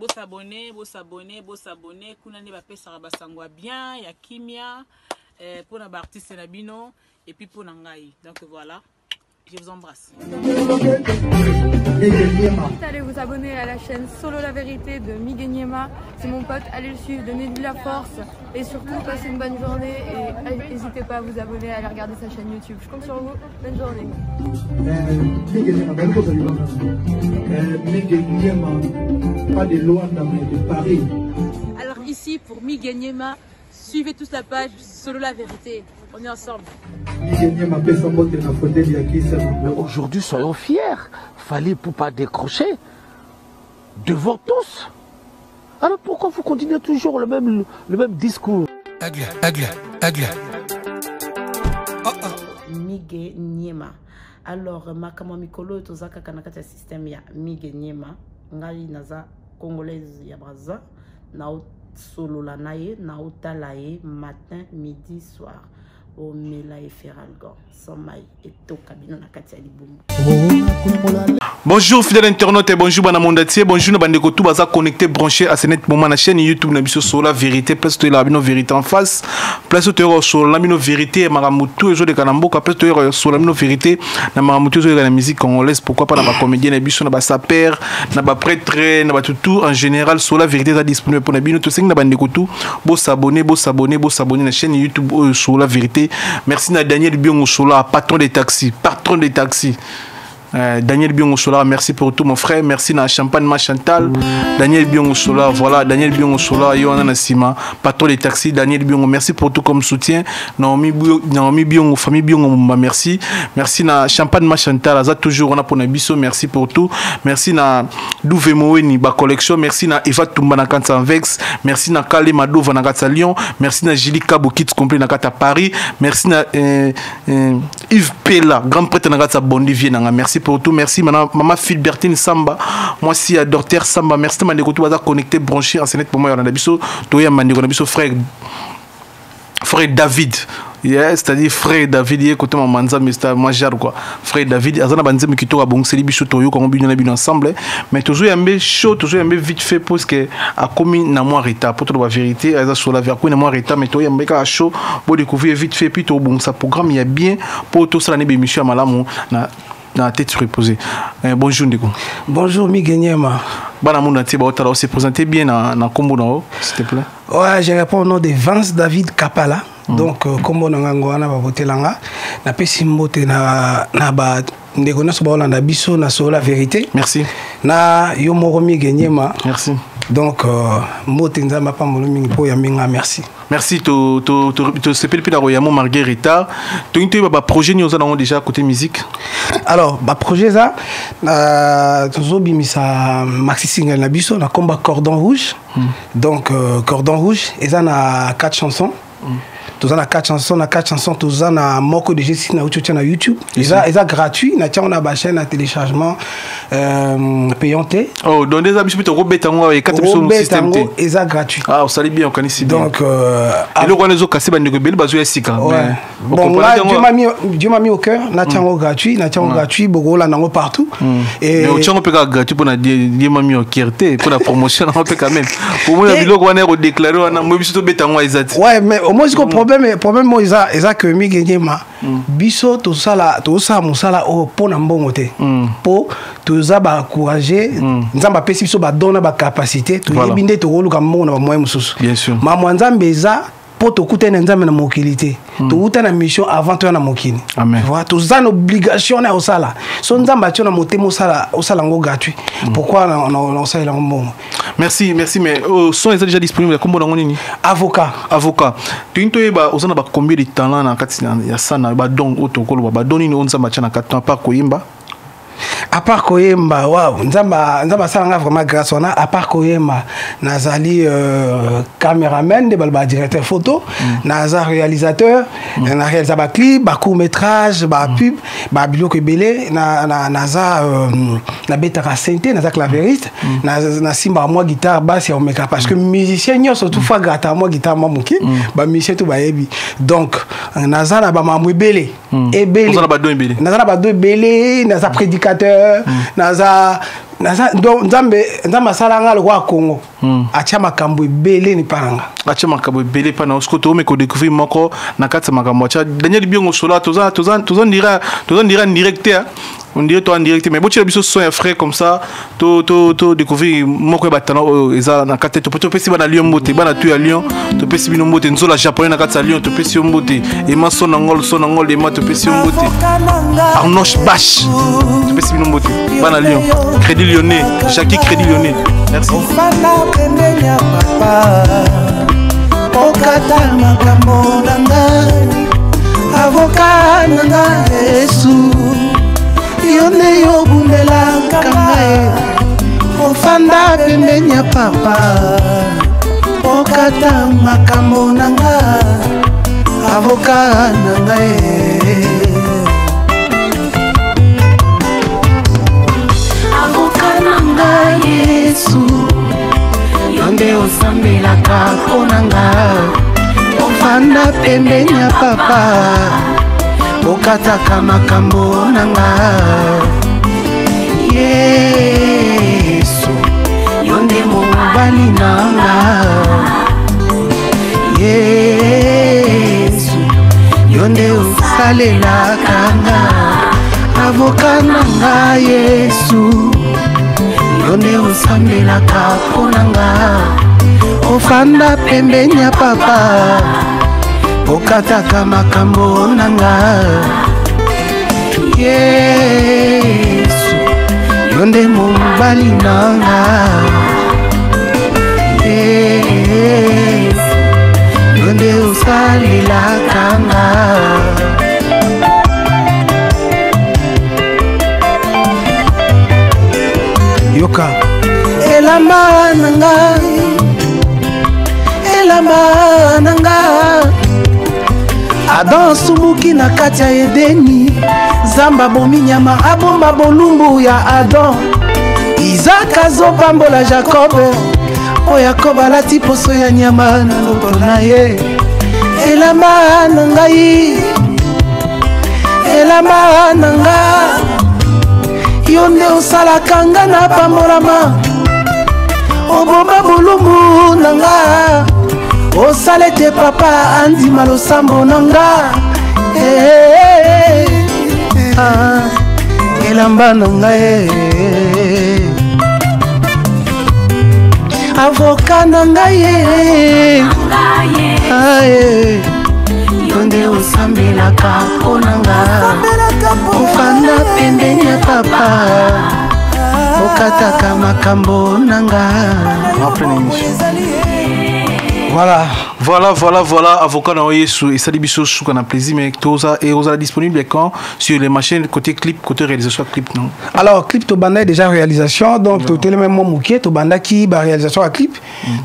bosabone bosabone bosabone kuna nde bapesaka basango ya bien ya kimia eh, ngai. Donc voilà je vous embrasse Allez vous abonner à la chaîne Solo la vérité de Miguel Niema. C'est mon pote, allez le suivre, donnez-lui de la force et surtout passez une bonne journée et n'hésitez pas à vous abonner, à aller regarder sa chaîne YouTube. Je compte sur vous, bonne journée. pas de Luanda, mais de Paris. alors ici pour Miguel Niema suivez tous la page Solo la vérité on est ensemble. Na aujourd'hui, soyons fiers. Fallait pour pas décrocher. Devant tous. Alors pourquoi vous continuez toujours le même, le même discours? Aigle, aigle, aigle. mige nyema alors makambo mikolo oyo toza kaka na kati ya systeme ya mige nyema ngai naza congolaise ya braza naosolola na ye naotala ye matin midi soir omela ye feralgon so mai etoka bino na kati ya libumu bonjour fidèle internaute bonjour bana monde entier bonjour na bandeko tout baza connecté branché à cette moment na chaîne youtube na biso solo la vérité. Place toyela bino vérité en face. Place solo na bino vérité makambo tu ezoleka na mboka place na bino vérité na makambo tu ezoleka na musique congolaise. Pourquoi pas na bacomédien na biso na basaper na baprêtre na bato tout en général solo la vérité eza disponible mpona bino. Tosengi na bandeko tu bosabone bosabone bosabone na chaîne youtube oyo solo la vérité. Merci na daniel biongo solo patron des taxis patron des taxis Euh, Daniel Biongo Solar, merci pour tout mon frère. Merci na Champagne Ma Chantal. Daniel Biongo Solar, voilà. Daniel Biongo Solar, Yohana Nassima. Patron des taxis, Daniel Biongo, merci pour tout comme soutien. Naomi, Bio- Naomi Biongo, famille Biongo, merci. Merci na Champagne Ma Chantal, toujours, on a pour merci pour tout. Merci na Douve Moweni, ba collection. Merci na Eva Tumba na Vex. Merci na Kale Madova na Lyon. Merci na Jili Kabo Kids complet na Kata Paris. Merci na euh, euh, Yves Pella, grand prêtre na Kata Bondivier na Merci pour tout. Merci maman, maman Philbertine Samba. Moi aussi à Docteur Samba. Merci tout baza connecté branché en scène pour moi on a biso Toya Mandeko na biso frère. Frère David. Yeah, c'est-à-dire frère David. Ye côté mamanza mais c'est moi jar quoi. Frère David. Azana banzeme kitoko abongiseli biso toyo kongo bino na bino ensemble. Mais toujours yambe chaud toujours yambe vite fait parce que akomi na moi retard pour la vérité aza sur la vérité na moi retard mais to yambe ka chaud. Pour découvrir vite fait puis to bongisa programme ya bien. Pour to sala ne be émission ya malamu na na tête reposée eh, bonjour ndeko. Bonjour Miguenyema. bana entier baotala se présenter bien na na kombo na o s'il te plaît. Ouais, je réponds au nom de Vance David Kapala. Donc, euh, kombo na mbote na na ba ndeko biso na solo la vérité. Merci. Na yo merci donc euh, mbote nzambe apambolo mingi mpo oyambi nga merci. Merci to to to to sepeli mpe na koyamo malgré retard tongi toyeba baprojet nini oza nango déjà côté musique? Alors baprojet eza na tozobimisa maxi single na biso na komba cordon rouge. Donc euh, cordon rouge eza na 4 chansons toza na 4 chansons na 4 chansons toza na moko de gesi na uti otia na youtube. Eza, eza gratuit natiango na bachaîne ya téléchargement euh, payant te oh donc eza biso mpe tokobeta yango ekata biso système te yango eza gratuit. Ah osali bien okanisi bien. Donc euh, eloko wana ezokasi bandeko ebele bazoya mais Bon, yango- Dieu m'a mis, Dieu m'a mis au cœur. Natiango gratuit, Natiango gratuit, Bogola nango partout. Otiango mpe kaka gratuit mpona diemami okier te mpona promotion yango mpe quand même. Omona biloko wana ekodéclare wana moi biso tobeta yango eza te ouais, mais au moins, problème problème oyo eza eza ke migengema biso tosala tosala mosala oyo mpo na mbongo te. Mpo toza baakourage nzambe apesi biso badon na bacapacité toyebi nde tokoluka mbongo na bamoyen mosusu. Mamwa nzambe eza po tokutana nzambe na mokili te. Touta na mission avant toya na mokili. Voilà, toza na obligation na ya osala so nzambe atio na motema osala yango gratuit. Pourquoi na- na na osala yango mbongo? Merci merci mais oh, son eza déjà disponible? Kombo nango nini? Avocat. Avocat. Toyini toyeba oza na bacombien de talent na kati na- ya sana badon oyo tokoloba badon nini oyo nzambe atya na kati? Na part koyemba à part koyemba waw nzambe nzambe asalanga vraiment grâce wana à part koyemba nazali euh, cameraman directeur photo. Naza réalisateur. Na réalisa baclip bacourt métrage bapub babiloko ebele na- na- naza euh, nabetaka sente naza clavériste. Na- nasimbaka mwa guitare basi ya omeka parce que musicien nyonso toufois grataka mwa guitare mwa moke bamusicien to bayebi donc naza na bamambo ebele. Ebele. Oza na badon ebele. Naza na bado ebele. Naza prédicateur naza naza donc nzambe nzambe asala nga lokola congo atya makambo ebele ni mpa na nga atia makambo ebele mpa na yo. Sikoyo toome kodécouvrir moko na kati ya makambo. Atya daniel biongo sola toza ndira ndira direct te on dirait toi en direct mais botiela biso son ya frère comme ça to to to découvrir moko ya batana oyo eza na kati te topesi bana lion mbote bana tu ya lion topesi bino mbote. Nzola japonais na kati ya lion topesi yo mbote. Ema so na ngolo so na ngolo ema topesi yo mbote. Arnoche bash topesi bino mbote. Bana lion crédit lyonnais jackie crédit lyonnais. Merci. Okata makambo na ngai avoka na nga yesu yo nde yobundelaka ngai ofanda pembeni ya papa okata makambo na nga avoka na ngai avoka na ngai yesu yo nde osambelaka mpo na nga. Ofanda pembeni ya papa okataka makambo na nga. Yesu yo nde mobali na nga. Yesu yo nde osalelaka nga. Avoka na nga yesu. Yo nde osambelaka mpo na nga. Ofanda pembeni ya papa okataka makambo na nga. Yesu yo nde mobali na nga. Yo nde osalelaka nga. Yoka. Elamba na ngai elamba na nga adam asumuki na kati ya edeni. Zamba abomi nyama abomba bolumbu ya adam izaka azopambola jakobe o yakobo alati poso ya nyama na loto na ye. Elamba na ngai. Elamba na nga yo nde osalaka nga na pambolama. Obomba bolumbu na nga osala ete papa andima losambo na nga. Eh, ah, elamba na nga eh. avoka na ngai Ah, eh. yo nde osambelaka mpo na nga. Ofanda pembeni ya papa. Okataka makambo na nga voilà Voilà, voilà, voilà, avocat na Yesu. Et ça dit biso souka na plaisir mais toza et oza disponible quand sur les machines côté clip, côté réalisation clip non? alors clip tobanda déjà réalisation donc totelemi mwa moke tobandaki baréalisation ya clip.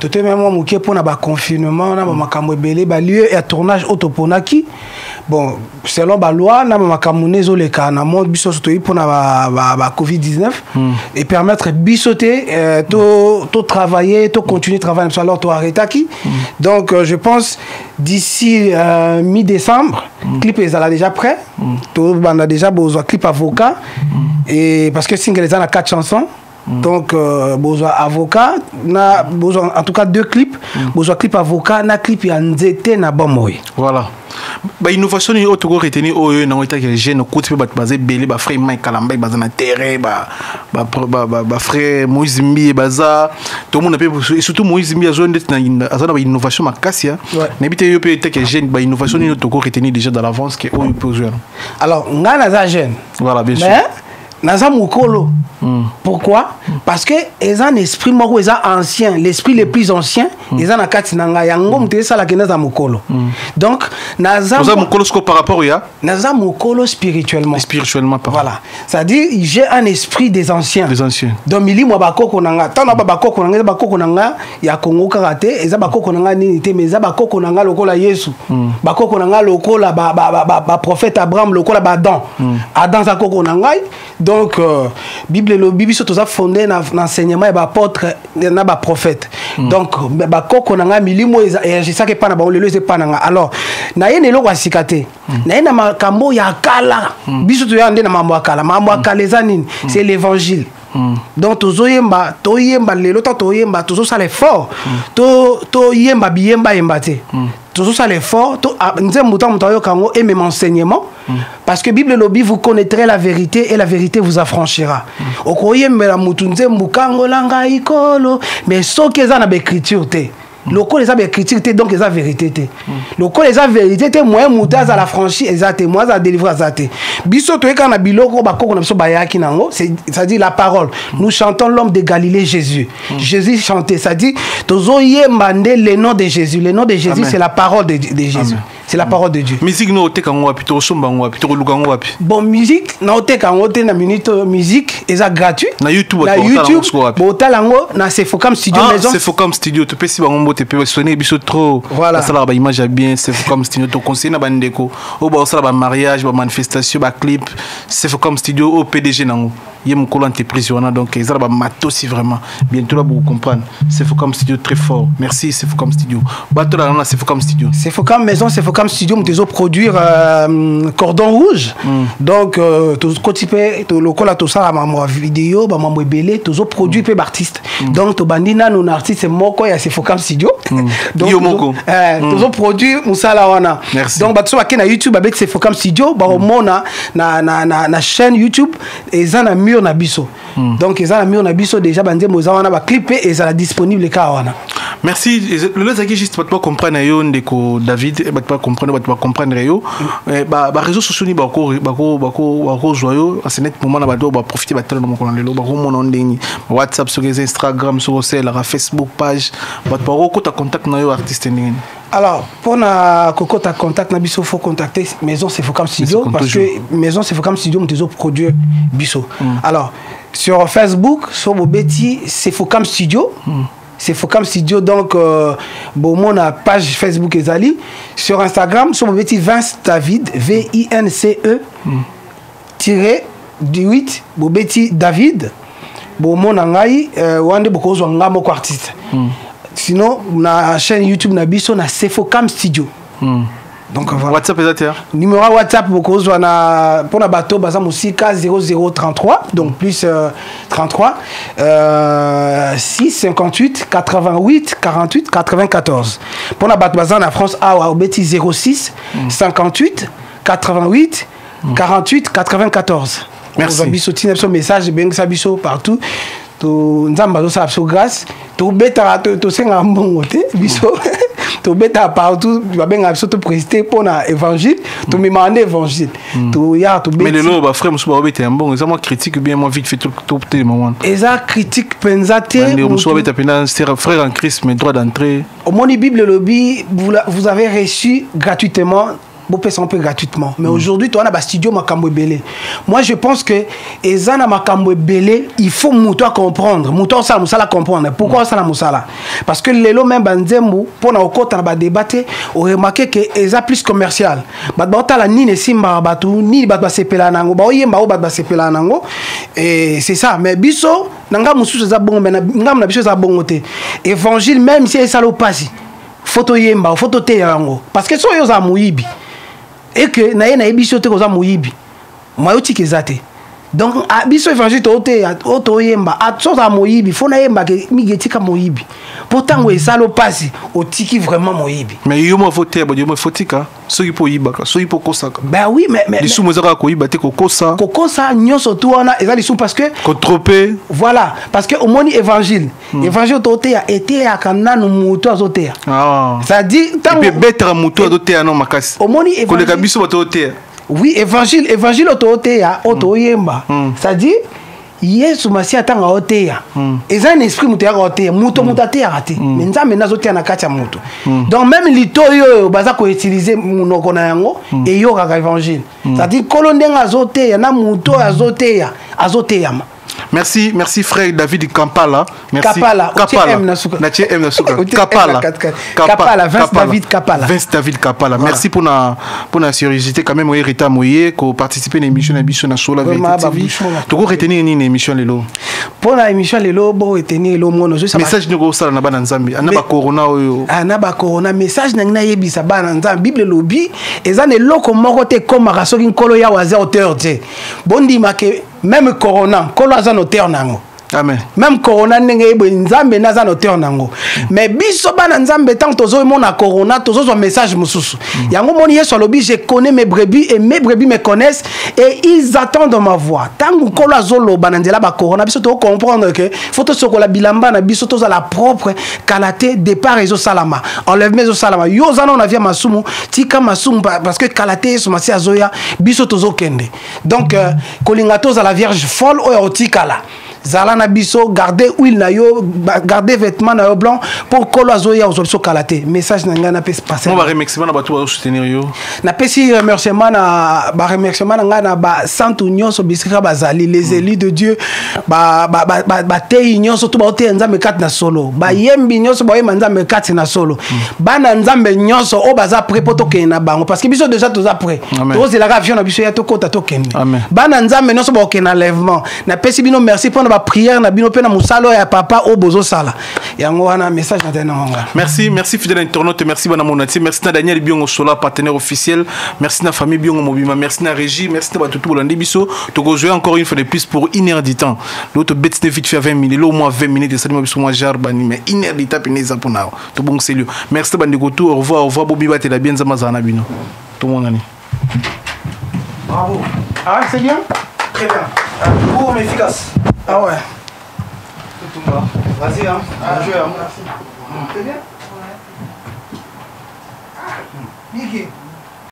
Totelemi mwa moke mpona baconfinement na bamakambo ebele balieu ya tournage oyo toponaki bon selon baloi na bamakambo ne ezoleka na monde biso nyonso toyi mpona bacovid 19 et permettre biso te euh, to- totravailler tocontinue travail na biso alors toarrêtaki donc euh, je pense d'ici euh, mi-décembre clip ezala déjà prêt. Tobanda déjà bozwa clip avocat. Et parce que single na quatre chansons. Donc euh, bozwa avocat. Na bozwa en tout cas deux clips. Bozwa clip avocat. Na clip ya nzete na bomoi Voilà. Ba innovation ni oyo toko retenir oyo nango etaki jeune okuti mpe bato baza ebele bafrère mike kalambai baza na terrain bafrère ba, ba, ba frère moïse mbie baza tomona mpe surtout moïse mbie aza ndeti na- aza na bainnovation makasi ya nayebi te yo mpe etaki jeune bainnovation nini oyo toko retenir déjà dans l'avance ke oyo mpe ozwa alors ngai naza jeune voilà bien sûr. Mais naza mokolo pourquoi? Parce que eza na esprit moko eza ancien. L'esprit le plus ancien eza na kati na ngai. Yango moto esalaki naza mokolo donc naza mokolo siko par rapport ya? Naza mokolo spirituellement. Spirituellement par voilà. C'est-à-dire j'ai un esprit des anciens. Les anciens. Donc milimo ya bakoko na nga. Ntango ba bakoko na eza bakoko na ya kongo kaka te eza bakoko na nini te mais eza bakoko na nga lokola yesu. Bakoko na lokola baprofète ba, ba, ba prophète abraham lokola badan aza koko na ngai donc euh, bible elobi biso toza fondé na, na enseignement ya baapôtre na baprophète donc ba- bakoko na ngai milimo eagisaki epa na bango lelo eza epa na ngai alors naye na eloko ya sika te. Naye na makambo ya kala. Biso toya nde na mambo ya kala. Mambo ya kala eza nini? C'est l'évangile donc tozoyemba toyemba lelo to toyemba tozosala effort. To toyemba biyemba yemba te. Tozosala effort nzembo ta moto ayoka yango et même enseignement parce que bible elobi vous connaîtrez la vérité et la vérité vous affranchira. Okoyembela motu nzembo kangola ngai kolo mais soki eza na baécriture te lokola eza baécriture te donc eza vérité te lokola eza vérité te moyen moto azala franchi eza te moyen azala délivre aza te biso toyekaka na biloko bakoko na biso bayaki nango c'est- c'est-à-dire la parole. Nous chantons l'homme de galilée jésus. Jésus chantait c'est-à-dire tozoyemba nde le nom de jésus le nom de jésus c'est la parole de, de jésus c'est la parole de dieu. Musique no oteka yango wapi tokosomba yango wapi tokoluka yango wapi bon musique yango te na minute oyo musique eza gratuit. Na YouTube, na youtube botala yango na sefocam studio Ah, maison. C'est focam studio topesi bango mbote mpe basone biso trop. Voilà. basalaka baimage ya bien c'est focam studio toconseille na bandeko oyo baosala bamariage bamanifestation baclip c'est focam studio oyo pdg nango ye mokolo entreprise wana donc ezala bamatosi vraiment bientôt là bokocomprendre c'est focam studio très fort merci c'est focam studio bato na na c'est focam studio C'est Focam Maison, c'est Focam Studio, nous produire euh, Cordon Rouge. Donc, euh, tout côté tout le col à tout ça, ma vidéo, ma maman belé, tout ça produit peu d'artistes. Donc, tout bandina, nous artiste, c'est moko, c'est Focam Studio. Donc, Yo moko. euh, tout ça produit Moussala wana. Merci. Donc, bah, tout ça, na YouTube avec c'est Focam Studio, bah, au monde, na, na, na, na, na chaîne YouTube, et ça, na mur mur na biso. Hmm. Donc eza na mur na biso déjà banzembo eza wana baclip mpe ezala disponible kaka wana. Merci lelo ezalaki juste bato bacomprendre yo ndeko david bato bacomprendre bato bacomprendre yo Eh, ba- baréseau sociaux nini bako- bako- bako- bakozwa yo asenet moment na bato oyo baprofite batala na mokolo na lelo bakomona yo ndenge whatsapp soki eza instagram soki osalelaka facebook page bato bakokota contact na yo artiste ndenge nini Alors, pour na kokota contact na biso, faut contacter Maison c'est Focam Studio parce toujours. que Maison c'est Focam Studio nous toujours produire biso. Alors, sur Facebook, sur Bobeti, c'est Focam Studio. C'est Focam Studio donc euh, bon mon page Facebook ezali. Sur Instagram sur Bobeti Vince David V I N C E tiré du 8 Bobeti David. Bomona ngai euh, wande bokozwa nga moko artiste sinon na chaîne youtube na biso na sefocam studio donc voilà. Whatsapp eza te ah? numéro ya whatsapp bokozwa na mpona bato baza mosika 0033 donc plus euh, 33 euh, 6 58 88 48 94 mpona bato baza na france awa obeti 06 58 88 48 94 Merci. Biso tina biso message ebengisa biso partout. To nzambe azosala biso grâce. Tobetaka to- tosengaka mbongo te biso tobetaka partout babengaka biso topréside mpona évangile tomemaka nde évangile. Toyaka mais tobeti lelo bafrère mosusu baobetela mbongo eza mwa critique bien mwa vite fait totelema wana eza critique mpenza te mosusu babeta mpena frère en christ mais droit d'entrée. Omoni bible elobi vous avez reçu gratuitement bopesa mpe gratuitement. Mais aujourd'hui toza na bastudio makambo ebele. Moi je pense que eza na makambo ebele il faut moto acomprendre moto akosala mosala comprendre. Pourquoi osala mosala parce que lelo même banzembo mpona kokɔta na badebat te oremarke ke eza plus commercial. Bato baotala nini esimbaka bato nini bato basepelaka nango? Baoyemba oyo bato basepelaka nango? Et c'est ça. Mais biso na ngai mosusu eza bongo mais ngambo na biso eza bongo te. Évangile même si esala opasi fo toyemba fo toteya yango. Parce que so oyo ozala moyibi eke na ye nayebi biso te koza moyibi. Mwayo tika eza te donc a- biso évangile tooteya oyo toyemba. A- so ozala moyibi fo nayembake mingi etika moyibi. Mpo ntango esala opasi otiki vraiment moyibi. Mais yo mo foteya badio mo fotika soki mpo oyibaka soki mpo okosaka. Ben oui mais, mais, mais lisumu eza kaka koyiba te kokosa. Kokosa nyonso tu wana eza lisumu parce que kotrope. Voilà parce que omoni évangile. Évangile tooteya eteyaka nanu motu azoteya Ah. c'est-à-dire ebetaka motu azoteya no makasi. omoni koleka évangile biso bato oteya oui évangile évangile oyo tooteya oyo toyemba c'est-à-dire yesu masiya ntango aoteya eza na esprit moto yaka oteya. Moto moto ateyaka te. Mais nzambe nde azoteya na kati ya moto donc même litoyi oyo baza koutilize monoko na yango eyokaka évangile. C'est-à-dire nkolo ndenge azoteya na moto oyo azoteya azoteyama merci merci frère david kampala Merci. Kapala. quatre, quatre. Kapala, Vince David Kapala. Vince David Kapala. Voilà. Merci pour na pour na curiosité quand même Rita Moye ko participer na émission na la ba TV. là. Toko retenir na émission lelo. mpo na émission lelo boreteni elo mono ozoyisa ba- Message ndeko osala na bana nzambe. Ana ba corona oyo. Ah, na bakorona message na ngai nayebisa bana nzambe bible elobi eza na eloko moko te ekomaka soki nkolo yawe aza auteur te bondima ke même corona nkolo aza auteur na yango Amen. même corona ndenge yeboye nzambe nde aza na auteur na yango mais biso bana nzambe ntango tozomona corona tozozwa message mosusu. Yango moni yesu alobi je connais mes brebis et mes brebis me connaissent et ils attendent ma voix. Ntango nkolo azoloba na nzela bacorona biso tocomprendre ke fo tosokola bilamba na biso tozala propre kala te départ ezosalama. Enlèvement ezosalama. Yo oza na vie ya masumu tika masumu pa- parce que kala te yesu masi azoya biso tozokende. Donc euh, kolinga tozala vierge folle oyo otikala zala na biso garde huile na yo ba- garde vêtement na yo blanc mpo kolo azoya ozwa biso kala te message na ngai napesi pase Mo ba remerciement na bato ba soutenir yo. napesi remerciement na baremerciement na ngai na basantu nyonso bisika bazali les élus de dieu bateyi ba, ba, ba, bateyi nyonso to baoteya nzambe kati na solo. Bayembi nyonso baoyemba nzambe kati na solo. Bana nzambe nyonso oyo baza prêt mpo tokende na bango. Parce que biso déjà toza prêt. Tozelaka avion na biso ya tokota tokende. Bana nzambe nyonso baokende na lèvement. Napesi bino merci mpo na baprière na bino mpe na mosala oyo ya papa oyo bozosala yango wana message na nango nga Merci, merci fidèle internaute, merci bana monati, merci na Daniel Biongo Sola partenaire officiel, merci na famille Biongo Mobima, merci na régie, merci na batutu bolandi biso. Toko jouer encore une fois de plus pour une heure du temps. L'autre bête ne vite fait 20 minutes, l'au moins 20 minutes, ça dit biso moi jar bani mais une heure du temps peneza pour now. To bon c'est lui. Merci na bandi goto, au revoir, au revoir Bobi Bate la bien zama zana bino. Tout le monde ani. Bravo. Ah, c'est bien? Très bien. Ah, court mais efficace. Ah ouais. Vas-y, hein. Bien joué, hein. Merci. C'est bien Ouais. Niki.